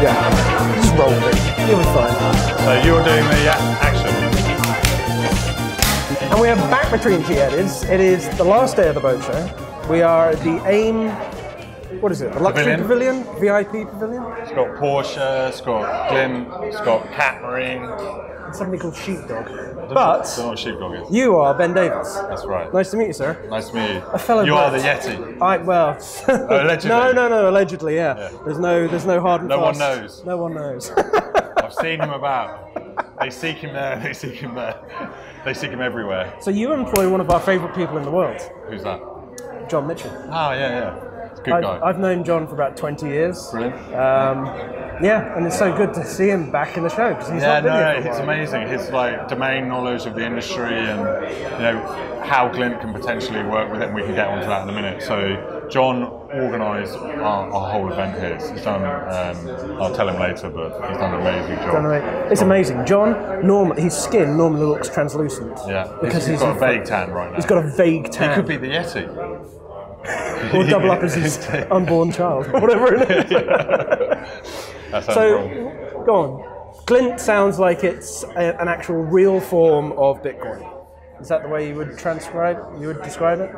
Yeah. Just roll with it. You'll be fine. So you're doing the action. And we are back between eddies. It is the last day of the boat show. We are at the AIM. What is it? The luxury pavilion? VIP pavilion? It's got Porsche, it's got Glint, it's got Cat Marine. And something called Sheepdog. But I don't know what sheepdog is. you are Ben Davis. That's right. Nice to meet you, sir. Nice to meet you. A fellow you are the Yeti. I well, allegedly. no, no, no, allegedly, yeah. Yeah. There's no, there's no hard and No one knows. No one knows. I've seen him about. They seek him there, they seek him there. They seek him everywhere. so you employ one of our favourite people in the world, Who's that? John Mitchell. Oh, yeah, yeah. Good I've, guy. I've known John for about 20 years. Brilliant. Um, yeah, and it's so good to see him back in the show because he's yeah, no, it's amazing. His like domain knowledge of the industry and you know how Glint can potentially work with it, and we can get onto that in a minute. So John organised our, our whole event here. He's done. Um, I'll tell him later, but he's done an amazing job. It's amazing. John, normally his skin normally looks translucent. Yeah, because he's he's got a vague tan right now. He's got a vague tan. He could be the Yeti. or double up as his unborn child, whatever it is. So, wrong. go on. Glint sounds like it's a, an actual real form of Bitcoin. Is that the way you would transcribe? You would describe it?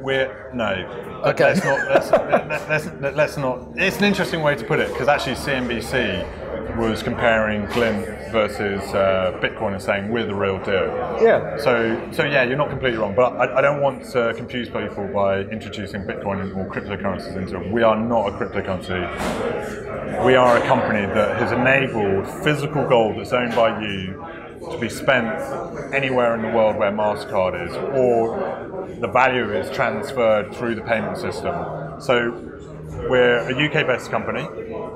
We're no. Okay. Let's not. Let's, let's, let's, let's not. It's an interesting way to put it because actually CNBC was comparing Glint versus uh, Bitcoin and saying we're the real deal. Yeah. So, so yeah, you're not completely wrong, but I, I don't want to confuse people by introducing Bitcoin or cryptocurrencies into it. We are not a cryptocurrency. We are a company that has enabled physical gold that's owned by you to be spent anywhere in the world where MasterCard is, or the value is transferred through the payment system. So we're a UK-based company.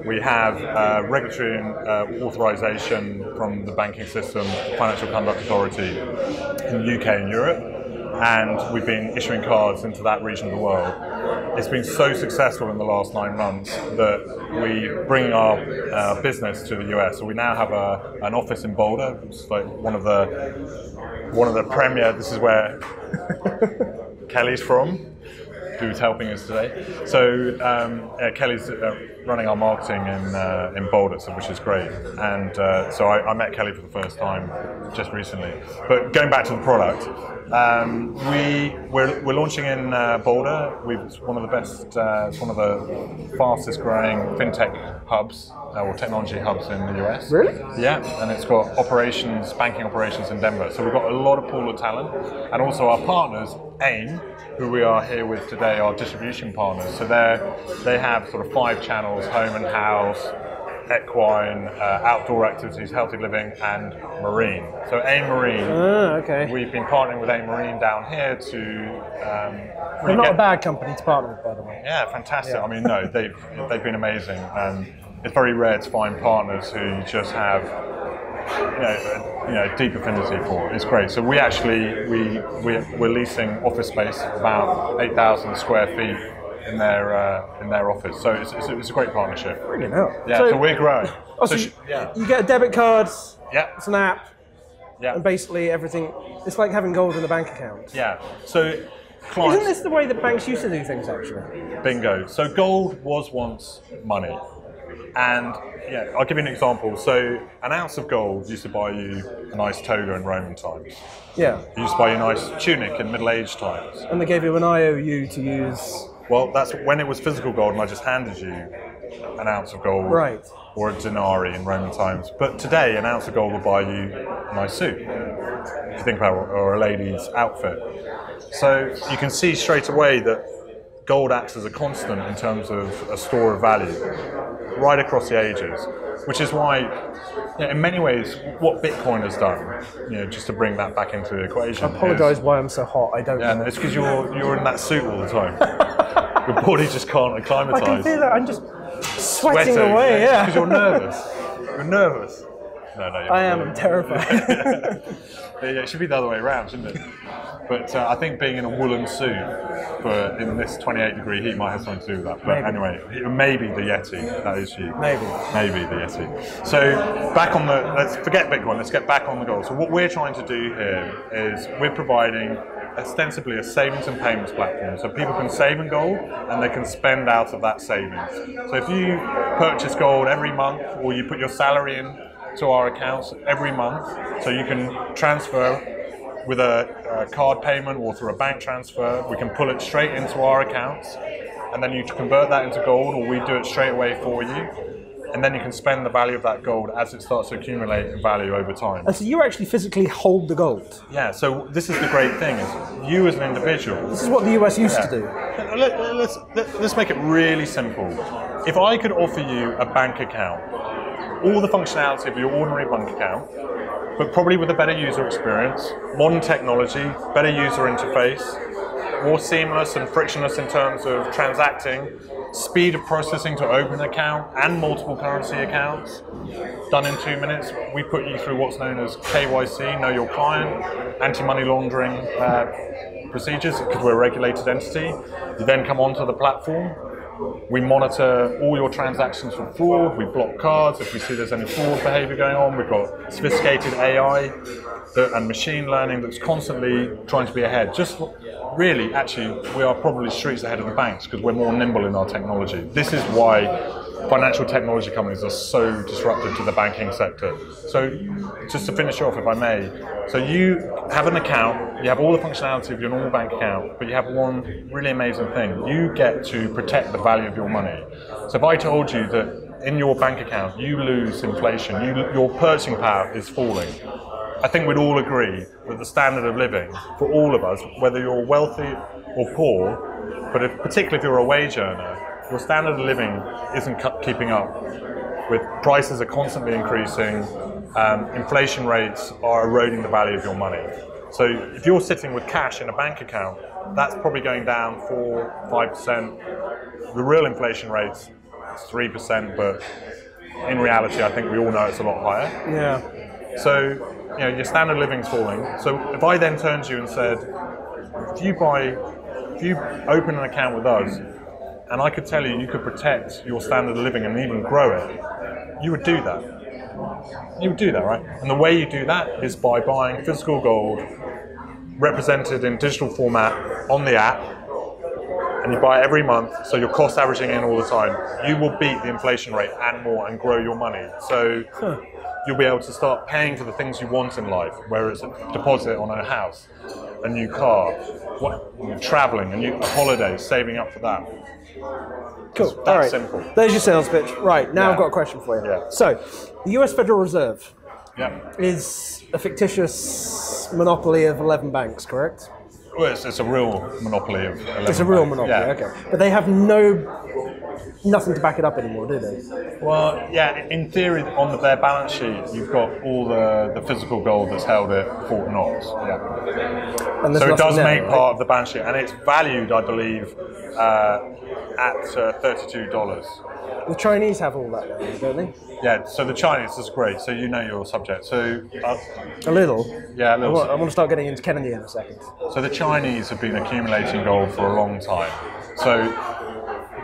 We have uh, regulatory uh, authorization from the banking system, Financial Conduct Authority in the UK and Europe, and we've been issuing cards into that region of the world. It's been so successful in the last nine months that we bring our uh, business to the US. So we now have a, an office in Boulder. It's like one of the one of the premier. This is where Kelly's from who's helping us today. So um, yeah, Kelly's uh, running our marketing in uh, in Boulder, so, which is great. And uh, so I, I met Kelly for the first time just recently. But going back to the product, um, we we're, we're launching in uh, Boulder. We've, it's one of the best, uh, it's one of the fastest growing fintech hubs uh, or technology hubs in the US. Really? Yeah, and it's got operations, banking operations in Denver. So we've got a lot of pool of talent, and also our partners, AIM, who we are here with today, are distribution partners. So they they have sort of five channels: home and house, equine, uh, outdoor activities, healthy living, and marine. So AIM Marine. Ah, okay. We've been partnering with AIM Marine down here to. Um, They're really not get- a bad company to partner with, by the way. yeah, fantastic. I mean, no, they've they've been amazing, and it's very rare to find partners who just have you know, a, you know deep affinity for. it. It's great. So we actually we we we're leasing office space about eight thousand square feet in their uh, in their office. So it's, it's, it's a great partnership. Brilliant hell. Yeah, so, we're growing. Oh, so So you, sh- yeah, you get a debit card, yeah, it's an app, yeah, and basically everything. It's like having gold in a bank account. yeah. So clients. Isn't this the way that banks used to do things, actually? Bingo. So gold was once money. And yeah, I'll give you an example. So an ounce of gold used to buy you a nice toga in Roman times. Yeah. It used to buy you a nice tunic in Middle Age times. And they gave you an IOU to use. Well, that's when it was physical gold, and I just handed you an ounce of gold Right. or a denarii in Roman times. But today, an ounce of gold will buy you a nice suit. If you think about it, or a lady's outfit. So you can see straight away that gold acts as a constant in terms of a store of value right across the ages, which is why, you know, in many ways, what Bitcoin has done, you know, just to bring that back into the equation. I apologise is- why I'm so hot. I don't Yeah, know. it's because you're you're in that suit all the time. Your body just can't acclimatise. I can feel that. I'm just sweating away. Yeah. Because you're nervous. You're nervous. No, no. You're I am. not. I'm terrified. It should be the other way around, shouldn't it? But uh, I think being in a woolen suit for in this 28 degree heat might have something to do with that. But Maybe. anyway, maybe the Yeti. That is you. Maybe. Maybe the Yeti. So back on the let's forget Bitcoin. Let's get back on the goal. So what we're trying to do here is we're providing ostensibly a savings and payments platform. So people can save in gold and they can spend out of that savings. So if you purchase gold every month or you put your salary in to our accounts every month, so you can transfer with a, a card payment or through a bank transfer, we can pull it straight into our accounts and then you convert that into gold or we do it straight away for you and then you can spend the value of that gold as it starts to accumulate in value over time. And so you actually physically hold the gold. Yeah, so this is the great thing is you as an individual. This is what the US used to do. Let, us let, let's make it really simple. If I could offer you a bank account, all the functionality of your ordinary bank account, but probably with a better user experience, modern technology, better user interface, more seamless and frictionless in terms of transacting, speed of processing to open an account and multiple currency accounts done in two minutes. We put you through what's known as KYC, Know Your Client, anti-money laundering uh, procedures because we're a regulated entity. You then come onto the platform. We monitor all your transactions for fraud. We block cards if we see there's any fraud behavior going on. We've got sophisticated AI and machine learning that's constantly trying to be ahead. Just really, actually, we are probably streets ahead of the banks because we're more nimble in our technology. This is why financial technology companies are so disruptive to the banking sector. So, just to finish off, if I may, so you have an account, you have all the functionality of your normal bank account, but you have one really amazing thing. You get to protect the value of your money. So, if I told you that in your bank account you lose inflation, you, your purchasing power is falling, I think we'd all agree that the standard of living for all of us, whether you're wealthy or poor, but if, particularly if you're a wage earner, your standard of living isn't keeping up. With prices are constantly increasing, um, inflation rates are eroding the value of your money. So if you're sitting with cash in a bank account, that's probably going down four, five percent. The real inflation rate's three percent, but in reality, I think we all know it's a lot higher. Yeah. So you know, your standard of living's falling. So if I then turned to you and said, if you buy, if you open an account with us, and I could tell you you could protect your standard of living and even grow it, you would do that. You would do that, right? And the way you do that is by buying physical gold represented in digital format on the app, and you buy it every month, so your cost averaging in all the time. You will beat the inflation rate and more and grow your money. So. Huh you'll be able to start paying for the things you want in life, whether it's a deposit on a house, a new car, what, traveling, a new holiday, saving up for that. Cool. That's All right. simple. There's your sales pitch. Right, now Yeah. I've got a question for you. Yeah. So, the US Federal Reserve Yeah. is a fictitious monopoly of 11 banks, correct? Well, it's, it's a real monopoly of. 11 It's a real banks. monopoly, Yeah. okay. But they have no nothing to back it up anymore, do they? Well, yeah. In theory, on the, their balance sheet, you've got all the, the physical gold that's held at Fort Knox. Yeah. And So it does there, make right? part of the balance sheet, and it's valued, I believe, uh, at uh, thirty-two dollars. The Chinese have all that, now, don't they? Yeah. So the Chinese is great. So you know your subject. So uh, A little. yeah, a I little. want, I want to start getting into Kennedy in a second. So the Chinese have been accumulating gold for a long time. So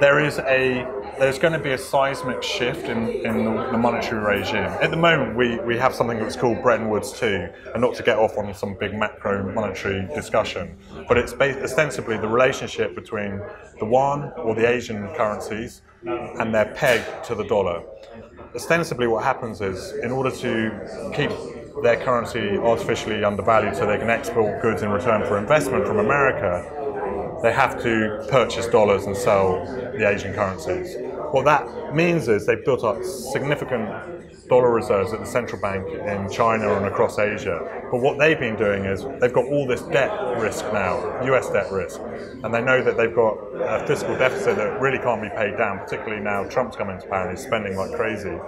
there is a there's going to be a seismic shift in, in the, the monetary regime. At the moment, we, we have something that's called Bretton Woods 2, and not to get off on some big macro monetary discussion, but it's based, ostensibly the relationship between the yuan or the Asian currencies and their peg to the dollar. Ostensibly, what happens is, in order to keep their currency artificially undervalued so they can export goods in return for investment from America, they have to purchase dollars and sell the Asian currencies. What that means is they've built up significant dollar reserves at the central bank in China and across Asia. But what they've been doing is they've got all this debt risk now, US debt risk, and they know that they've got a fiscal deficit that really can't be paid down, particularly now Trump's come into power and he's spending like crazy.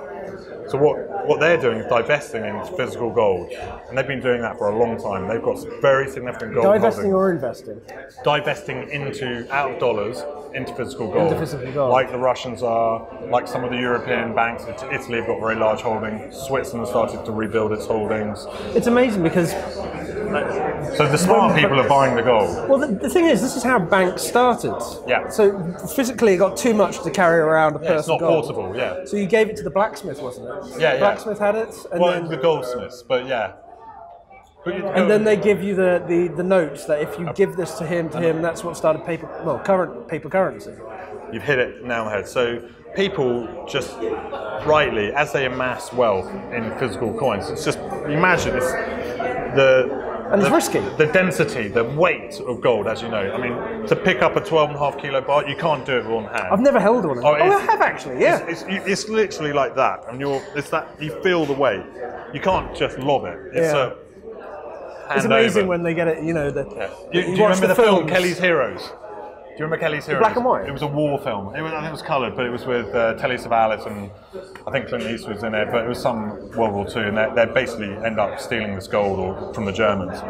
So what, what they're doing is divesting into physical gold, and they've been doing that for a long time. They've got very significant gold Divesting or investing? divesting into out of dollars into physical gold. Into physical gold. Like the Russians are, like some of the European banks. Italy have got very large holdings. Switzerland started to rebuild its holdings. It's amazing because, So the smart people are buying the gold. well, the, the thing is, this is how banks started. Yeah. So physically, it got too much to carry around a Yeah, it's not gold. portable. Yeah. So you gave it to the blacksmith, wasn't it? Yeah, yeah. Blacksmith had it, and Well, then the goldsmiths, but yeah. And then they give you the, the, the notes that if you give this to him, to him, that's what started paper, well, current paper currency. You've hit it now head. So people just rightly, as they amass wealth in physical coins, it's just imagine it's the And it's the, risky. The density, the weight of gold, as you know. I mean, to pick up a 12 and a half kilo bar, you can't do it with one hand. I've never held one. Oh, Oh, I have actually, yeah. It's, it's, it's literally like that, and you're it's that you feel the weight. You can't just lob it. It's Yeah. a it's amazing over. when they get it, you know, the, Yeah. You do you remember the, film. Kelly's Heroes? Do you remember Kelly's Heroes? black and white? It was a war film. It was, I think it was coloured, but it was with uh, Telly Savalas and I think Clint Eastwood was in it. But it was some World War II, and they, they basically end up stealing this gold or, from the Germans.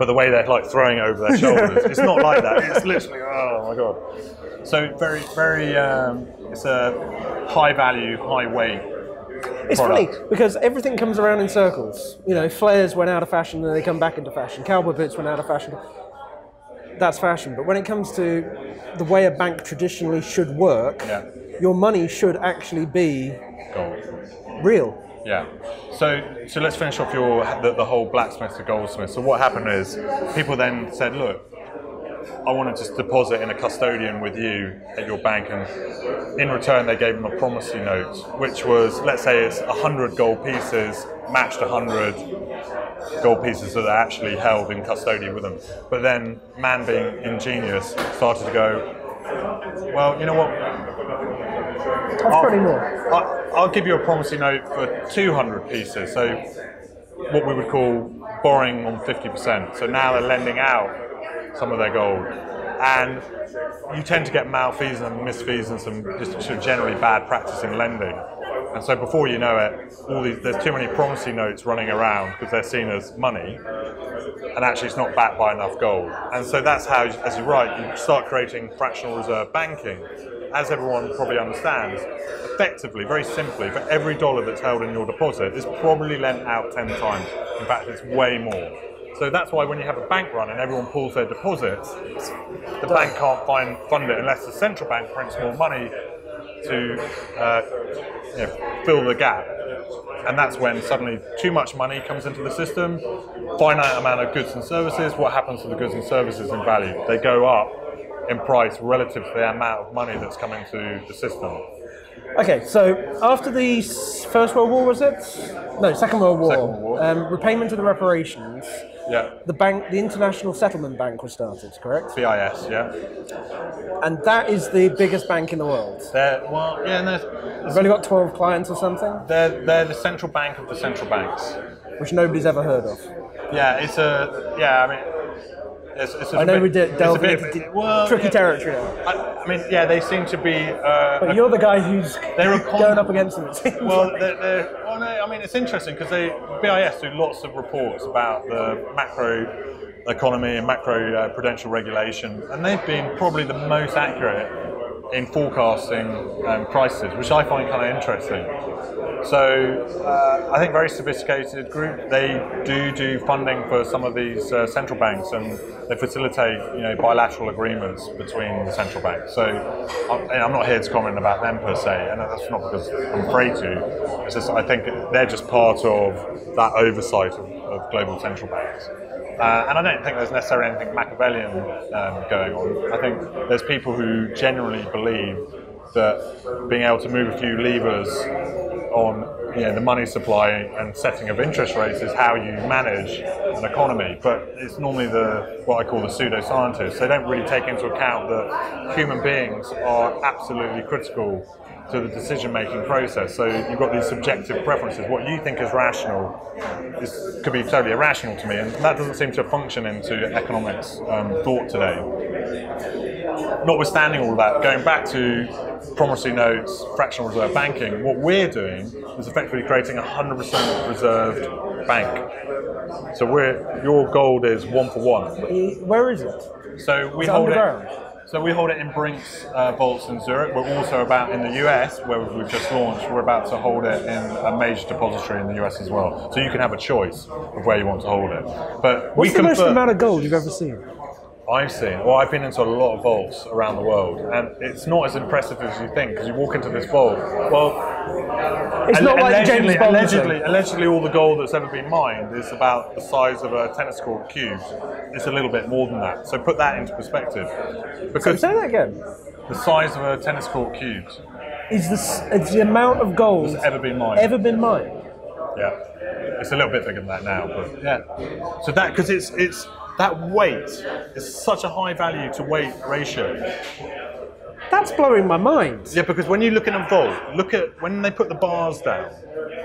But the way they're like throwing it over their shoulders, it's not like that. It's literally, oh my god. So very, very, um, it's a high value, high weight. It's product. funny because everything comes around in circles. You know, flares went out of fashion and they come back into fashion. Cowboy boots went out of fashion. That's fashion. But when it comes to the way a bank traditionally should work, Yeah. your money should actually be Gold. real. Yeah. So so let's finish off your the, the whole blacksmith to goldsmith. So what happened is people then said, look, I want to just deposit in a custodian with you at your bank, and in return they gave them a promissory note, which was let's say it's hundred gold pieces matched hundred gold pieces that are actually held in custody with them. But then man being ingenious started to go, well, you know what? I've got any more. I- I'll give you a promissory note for 200 pieces. So, what we would call borrowing on 50%. So now they're lending out some of their gold. And you tend to get malfeasance and misfeasance and some just sort of generally bad practice in lending. And so before you know it, all these, there's too many promissory notes running around because they're seen as money, and actually it's not backed by enough gold. And so that's how, as you're right, you start creating fractional reserve banking. As everyone probably understands, effectively, very simply, for every dollar that's held in your deposit, is probably lent out 10 times. In fact, it's way more. So that's why when you have a bank run and everyone pulls their deposits, the bank can't find, fund it unless the central bank prints more money to uh, you know, fill the gap. And that's when suddenly too much money comes into the system, finite amount of goods and services. What happens to the goods and services in value? They go up in price relative to the amount of money that's coming to the system. Okay, so after the First World War, was it? No, Second World War. Second World War. Um, repayment of the reparations. Yeah. The bank, the International Settlement Bank, was started. Correct, BIS, yeah. and that is the biggest bank in the world. They're, well, yeah, and there's, They've only got twelve clients or something, they're, they're the central bank of the central banks. which nobody's ever heard of. Yeah, it's a, yeah, I mean, it's, it's I know bit- we did delve into well, tricky yeah. territory. I, I mean, yeah, they seem to be. Uh, But you're the guy who's They're con- going up against them. It seems. Well, they're, they're, well no, I mean, it's interesting because they BIS do lots of reports about the macro economy and macro uh, prudential regulation, and they've been probably the most accurate in forecasting um, prices, which I find kind of interesting. So uh, I think very sophisticated group. They do do funding for some of these uh, central banks, and they facilitate you know bilateral agreements between the central banks. So I'm, I'm not here to comment about them per se, and that's not because I'm afraid to. It's just I think they're just part of that oversight of, of global central banks. Uh, and I don't think there's necessarily anything Machiavellian um, going on. I think there's people who generally believe that being able to move a few levers on you know, the money supply and setting of interest rates is how you manage an economy. But it's normally the what I call the pseudoscientists. They don't really take into account that human beings are absolutely critical to the decision-making process. So you've got these subjective preferences. What you think is rational is, could be totally irrational to me, and that doesn't seem to function into economics um, thought today notwithstanding all that, going back to promissory notes, fractional reserve banking, what we're doing is effectively creating a 100% reserved bank. So we're, your gold is one for one. Where is it? So we It's hold it. So we hold it in Brinks uh, vaults in Zurich. We're also about in the US, where we've just launched. We're about to hold it in a major depository in the US as well. So you can have a choice of where you want to hold it. But What's we the most amount of gold you've ever seen? I've seen, well, I've been into a lot of vaults around the world, and it's not as impressive as you think because you walk into this vault. Well, It's not alle- like James allegedly, allegedly, allegedly, all the gold that's ever been mined is about the size of a tennis court cube. It's a little bit more than that. So put that into perspective, because Say that again. the size of a tennis court cube Is this is the amount of gold has ever been mined. ever been mined? Yeah, it's a little bit bigger than that now, but yeah. So that because it's it's that weight is such a high value to weight ratio. That's blowing my mind. Yeah, because when you look at a vault, look at when they put the bars down.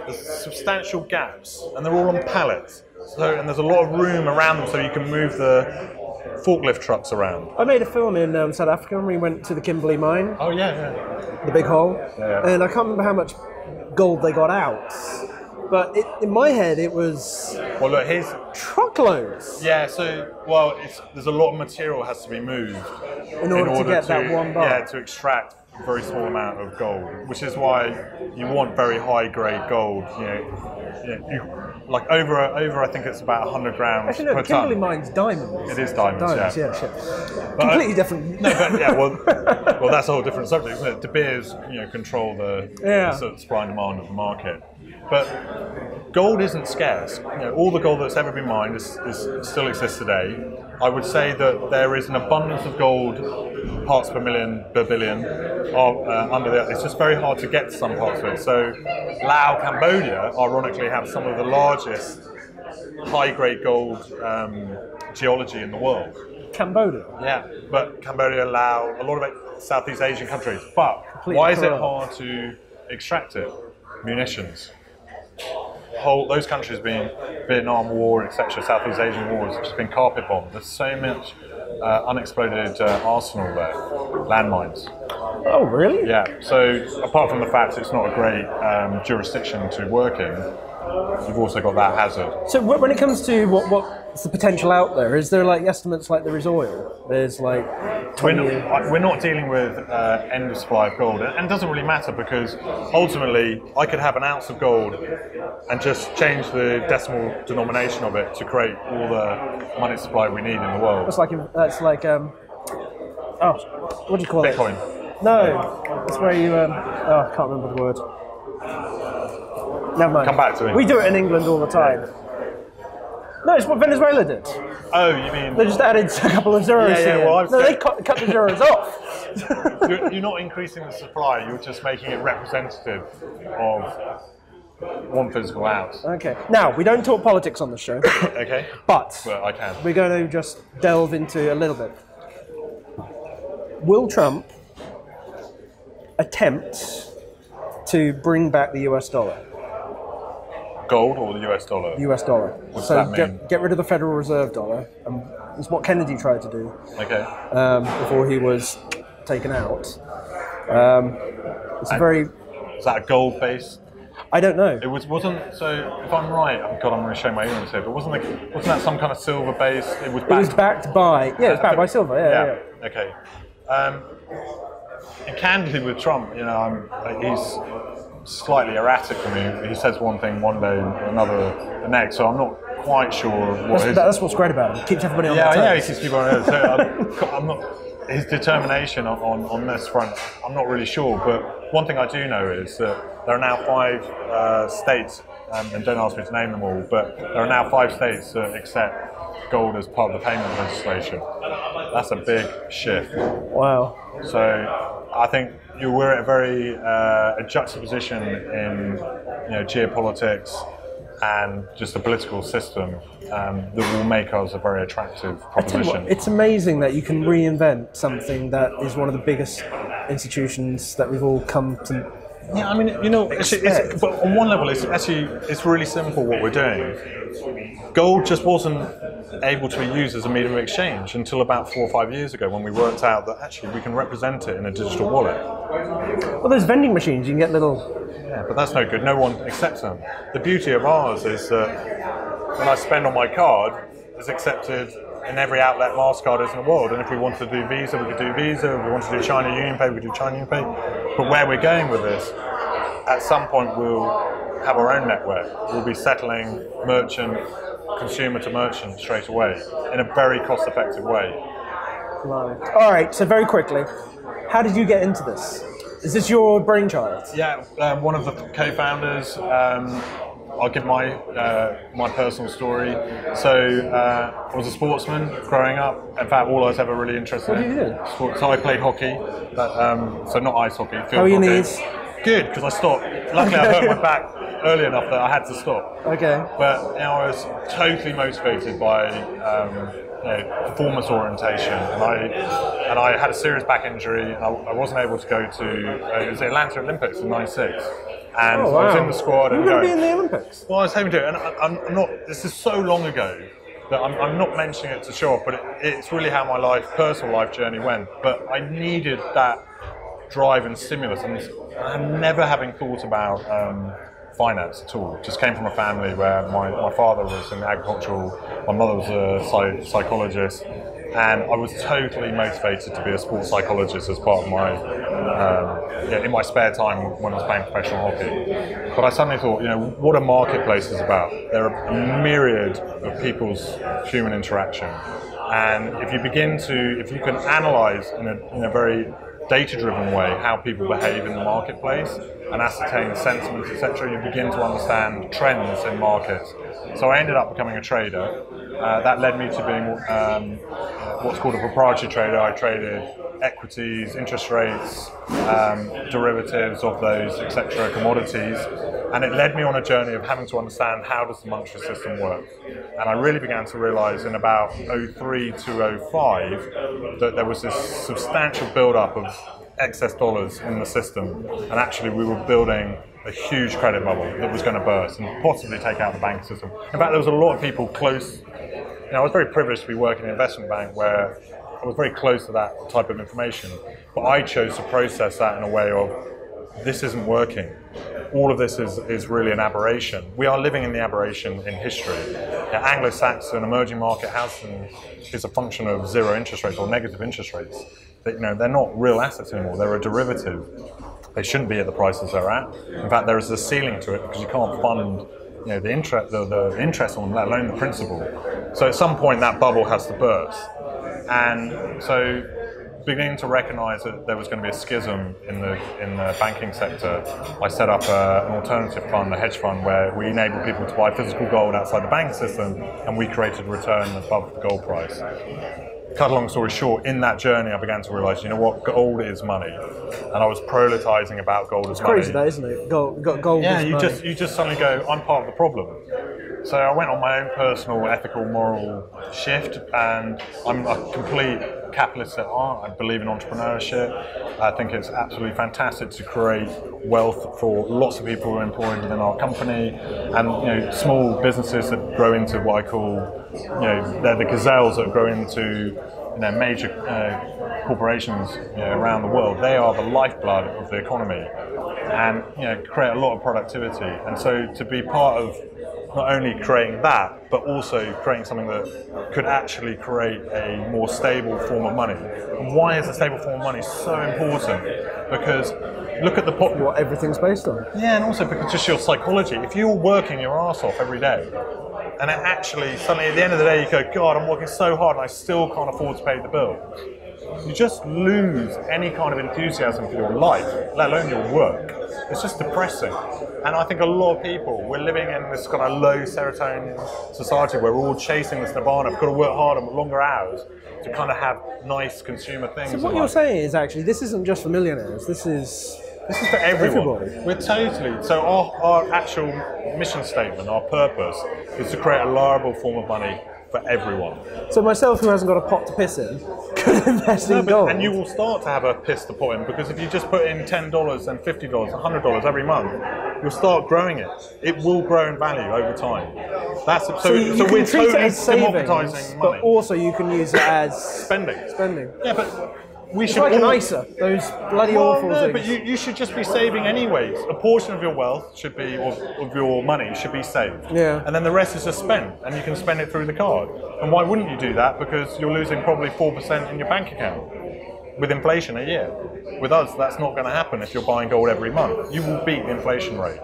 There's substantial gaps, and they're all on pallets. So and there's a lot of room around them, so you can move the forklift trucks around. I made a film in um, South Africa when we went to the Kimberley mine, Oh yeah, yeah. the big hole, Yeah. and I can't remember how much gold they got out. But it, in my head, it was Well, look, here's truckloads. Yeah, so well, it's, there's a lot of material has to be moved In order to get that one bar. Yeah, to extract a very small amount of gold, which is why you want very high grade gold. You know, you, know, you like over over I think it's about 100 grams Actually, no, per Kimberley ton. mine's diamonds. It is diamonds, Diamonds, yeah. yeah, shit. But, uh, Completely different. No, but yeah, well, well, that's a whole different subject, isn't it? De Beers, you know, control the, Yeah. the sort of supply and demand of the market. But gold isn't scarce. You know, all the gold that's ever been mined is, is still exists today. I would say that there is an abundance of gold, parts per million, per billion, uh, under the. It's just very hard to get to some parts of it. So, Laos, Cambodia, ironically, have some of the largest high-grade gold um, geology in the world. Cambodia. Yeah, but Cambodia, Laos, a lot of Southeast Asian countries. But Completely why is it hard to extract it? Munitions. Whole those countries being Vietnam War, etc., Southeast Asian wars, just been carpet bombed. There's so much uh, unexploded uh, arsenal there, landmines. Oh, really? Yeah. So apart from the fact it's not a great um, jurisdiction to work in, you've also got that hazard. So when it comes to what what's the potential out there, is there like estimates like there is oil? There's like We're not, we're not dealing with uh, end of supply of gold, and it doesn't really matter because ultimately I could have an ounce of gold and just change the decimal denomination of it to create all the money supply we need in the world. It's like that's like um. Oh, what do you call it? Bitcoin. it? No, it's where you um. Oh, I can't remember the word. Never mind. Come back to me. We do it in England all the time. No, it's what Venezuela did. Oh, you mean They just added a couple of zeros. Yeah, yeah, here. well, I've no, they cut, cut the zeros off. you're, you're not increasing the supply? You're just making it representative of one physical ounce. Okay. Now we don't talk politics on the show, Okay, but but I can. we're going to just delve into a little bit. Will Trump attempt to bring back the US dollar? Gold or the US dollar? US dollar. What's so that mean? Get, get rid of the Federal Reserve dollar. Um, it's what Kennedy tried to do Okay. um, before he was taken out. Um, it's a very. Is that a gold base? I don't know. It was wasn't so. If I'm right, oh God, I'm going to show my ignorance here. But wasn't the, wasn't that some kind of silver base? It was Backed, It was backed by. Yeah, it was backed by silver. Yeah, yeah. Okay. Um, and candidly, with Trump, you know, I'm, he's slightly erratic for me. He says one thing one day, another the next. So I'm not quite sure what That's, his. that's what's great about him. Keeps everybody on yeah, their yeah, he toes. keeps people on his. So I'm, I'm not. His determination on, on, on this front, I'm not really sure. But one thing I do know is that there are now five uh, states, um, and don't ask me to name them all, but there are now five states that accept gold as part of the payment legislation. That's a big shift. Wow. So I think you we're at a very uh, a juxtaposition in you know geopolitics and just the political system um, that will make us a very attractive I tell you proposition. what, it's amazing that you can reinvent something that is one of the biggest institutions that we've all come to. Yeah, I mean, you know, actually, it's, but on one level, it's actually it's really simple what we're doing. Gold just wasn't able to be used as a medium of exchange until about four or five years ago, when we worked out that actually we can represent it in a digital wallet. Well, there's vending machines. You can get little. Yeah, but that's no good. No one accepts them. The beauty of ours is that when I spend on my card, it's accepted in every outlet Mastercard is in the world. And if we wanted to do Visa, we could do Visa. If we wanted to do China UnionPay, we could do China Union Pay. But where we're going with this, at some point we'll have our own network. We'll be settling merchant, consumer to merchant straight away in a very cost-effective way. Right. All right. So very quickly, how did you get into this? Is this your brainchild? Yeah, um, one of the co-founders. Um, I'll give my uh, my personal story. So uh, I was a sportsman growing up. In fact, all I was ever really interested What in. did you do? Sport. So I played hockey, but, um, so not ice hockey. Field How are your knees? Good, because I stopped. Luckily, I hurt my back early enough that I had to stop. Okay. But you know, I was totally motivated by um, you know, performance orientation, and I and I had a serious back injury, I, I wasn't able to go to uh, it was the Atlanta Olympics in '96, and Oh, I was in the squad. You're and going to be in the Olympics. well, I was hoping to, and I, I'm, I'm not. This is so long ago that I'm, I'm not mentioning it to show off, but it, it's really how my life, personal life journey went. But I needed that drive and stimulus, and never having thought about um, finance at all. Just came from a family where my, my father was in agricultural, my mother was a psy- psychologist, and I was totally motivated to be a sports psychologist as part of my um, yeah, in my spare time when I was playing professional hockey. But I suddenly thought, you know, what a marketplace is about. There are a myriad of people's human interaction, and if you begin to, if you can analyse in a, in a very data-driven way how people behave in the marketplace and ascertain sentiments, etc., you begin to understand trends in markets. So I ended up becoming a trader. Uh, that led me to being um, what's called a proprietary trader. I traded equities, interest rates, um, derivatives of those, etc., commodities, and it led me on a journey of having to understand how does the monetary system work. And I really began to realise in about 03 to 05 that there was this substantial build-up of excess dollars in the system, and actually we were building a huge credit bubble that was going to burst and possibly take out the banking system. In fact, there was a lot of people close. You know, I was very privileged to be working in an investment bank where I was very close to that type of information, but I chose to process that in a way of this isn't working. All of this is, is really an aberration. We are living in the aberration in history. Yeah, Anglo-Saxon emerging market housing is a function of zero interest rates or negative interest rates. That you know they're not real assets anymore. They're a derivative. They shouldn't be at the prices they're at. In fact, there is a ceiling to it because you can't fund you know, the, interest, the, the interest on let alone the principal. So at some point, that bubble has to burst. And so beginning to recognise that there was going to be a schism in the in the banking sector, I set up a, an alternative fund, a hedge fund, where we enabled people to buy physical gold outside the banking system, and we created a return above the gold price. Cut a long story short, in that journey, I began to realise, you know what, gold is money, and I was proletizing about gold as money. Crazy, that isn't it? Gold, got gold. Yeah, you money. just you just suddenly go, I'm part of the problem. So I went on my own personal ethical moral shift, and I'm a complete capitalist at are. I believe in entrepreneurship. I think it's absolutely fantastic to create wealth for lots of people who are employed within our company, and you know, small businesses that grow into what I call, you know, they're the gazelles that grow into you know, major uh, corporations you know, around the world, they are the lifeblood of the economy and you know, create a lot of productivity. And so to be part of not only creating that, but also creating something that could actually create a more stable form of money. And why is a stable form of money so important? Because look at the pop- what everything's based on. yeah, and also because just your psychology. If you're working your ass off every day, and it actually suddenly at the end of the day you go, God, I'm working so hard and I still can't afford to pay the bill. You just lose any kind of enthusiasm for your life, let alone your work. It's just depressing. And I think a lot of people, we're living in this kind of low serotonin society where we're all chasing this nirvana. We've got to work harder, longer hours to kind of have nice consumer things. So what you're life. saying is actually this isn't just for millionaires. This is This is for everyone. Everybody. We're totally. So our, our actual mission statement, our purpose, is to create a liable form of money for everyone. so myself who hasn't got a pot to piss in could invest No, in gold. and you will start to have a piss to put in because if you just put in ten dollars and fifty dollars, hundred dollars every month, you'll start growing it. It will grow in value over time. That's so. so you, so we're treat it totally as savings, democratizing but also you can use it as spending. spending. Yeah, but we It's should like an ISA. Those bloody Well, awful no, things. but you, you should just be saving anyways. A portion of your wealth should be, of, of your money should be saved. Yeah. And then the rest is just spent, and you can spend it through the card. And why wouldn't you do that? Because you're losing probably 4% in your bank account with inflation a year. With us, that's not going to happen if you're buying gold every month. You will beat the inflation rate.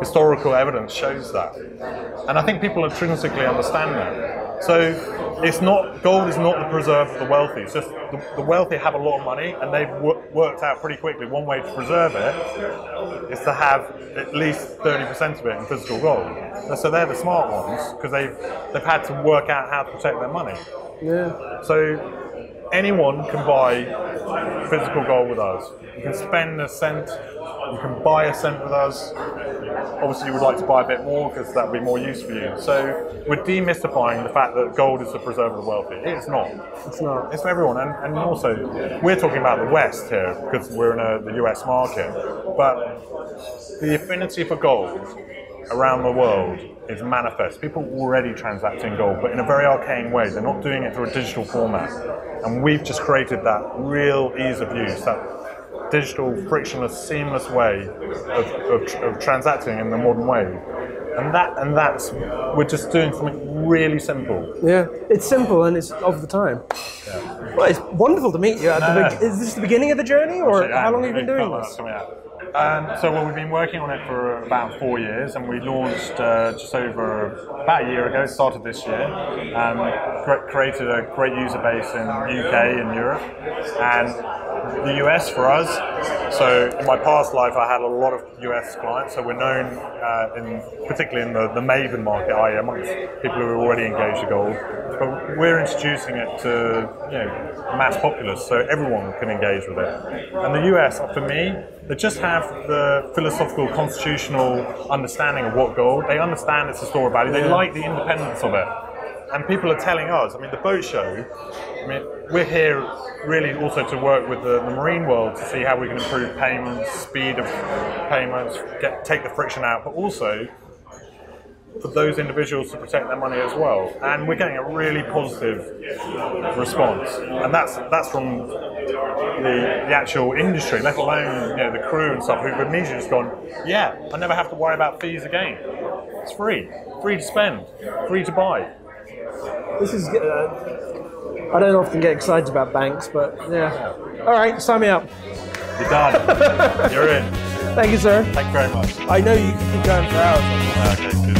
Historical evidence shows that. And I think people intrinsically understand that. So it's not gold is not the preserve of the wealthy. It's just the, the wealthy have a lot of money and they've w- worked out pretty quickly one way to preserve it is to have at least 30% of it in physical gold. And so they're the smart ones because they've they've had to work out how to protect their money. Yeah. So anyone can buy physical gold with us. You can spend a cent, you can buy a cent with us. Obviously, you would like to buy a bit more because that would be more use for you. So we're demystifying the fact that gold is the preserve of the wealthy. It's not. It's not. It's for everyone, and, and also we're talking about the West here because we're in a, the US market. But the affinity for gold around the world is manifest. People are already transacting gold, but in a very arcane way. They're not doing it through a digital format, and we've just created that real ease of use, that digital, frictionless, seamless way of, of, of transacting in the modern way. And that and that's we're just doing something really simple. Yeah, it's simple and it's of the time. Well, it's wonderful to meet you. At the No. is this the beginning of the journey, or Yeah, how long have you been doing this? Um, so well, we've been working on it for about four years, and we launched uh, just over about a year ago. Started this year, um, cre- created a great user base in UK and Europe, and the US for us. So in my past life, I had a lot of US clients. So we're known, uh, in particularly in the, the Maven market, i.e., amongst people who are already engaged with gold. But we're introducing it to you know mass populace, so everyone can engage with it. And the US, for me, they just have the philosophical, constitutional understanding of what gold. They understand its historical value. They like the independence of it. And people are telling us. I mean, the boat show. I mean, we're here really also to work with the, the marine world to see how we can improve payments, speed of payments, get take the friction out, but also for those individuals to protect their money as well. And we're getting a really positive response, and that's that's from the, the actual industry, let alone you know the crew and stuff who've immediately just gone, yeah, I never have to worry about fees again. It's free, free to spend, free to buy. This is. Uh, I don't often get excited about banks, but yeah. All right, sign me up. You're done. You're in. Thank you, sir. Thank you very much. I know you can keep going for hours. Okay.